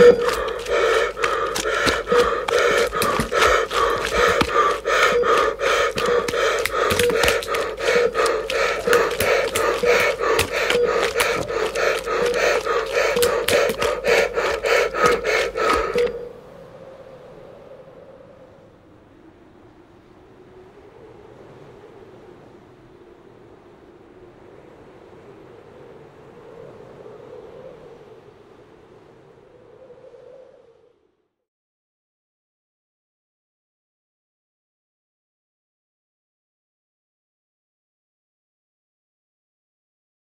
you